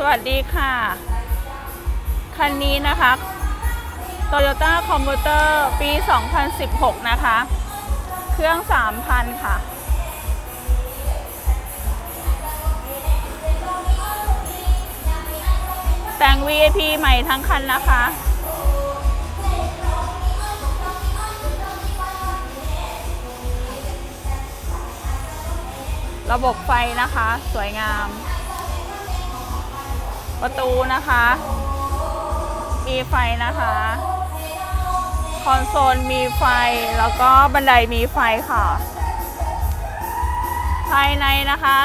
สวัสดีค่ะ คันนี้นะคะ Toyota c o m m u t e r ปี 2016 นะคะ เครื่อง 3,000 ค่ะ แต่ง VIP ใหม่ทั้งคันนะคะระบบไฟนะคะ สวยงาม ประตูนะคะ มีไฟนะคะ คอนโซลมีไฟแล้วก็บันไดมีไฟค่ะ ภายในนะคะ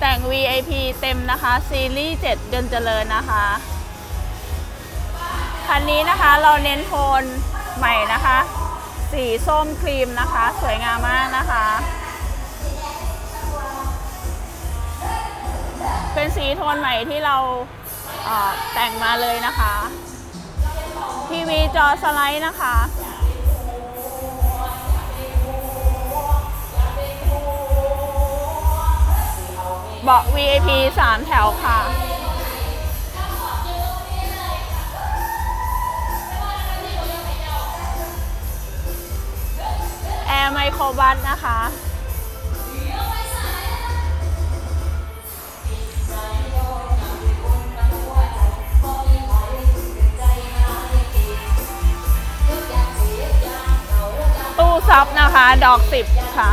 แต่ง VIP เต็มนะคะ ซีรีส์ 7 เดือนเจริญนะคะ คันนี้นะคะเราเน้นโทนใหม่นะคะ สีส้มครีมนะคะ สวยงามมากนะคะ สีโทนใหม่ที่เราแต่งมาเลยนะคะ ทีวีจอสไลด์นะคะเบาะ VIP 3 แถวค่ะ แอร์ไมโครบัสนะคะ ตู้ซับนะคะ ดอกสิบค่ะ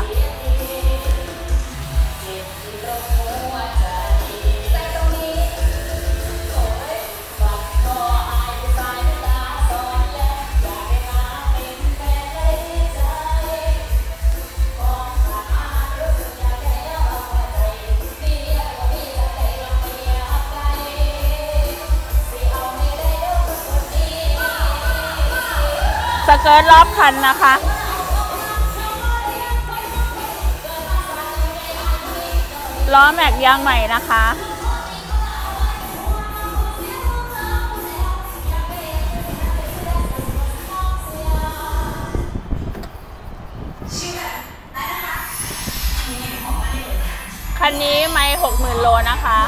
สเกิร์ตรอบคันนะคะ ล้อแม็กยางใหม่นะคะ คันนี้ไม่หกหมื่นโลนะคะ